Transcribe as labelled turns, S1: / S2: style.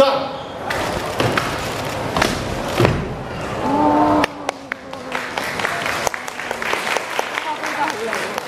S1: 好，好，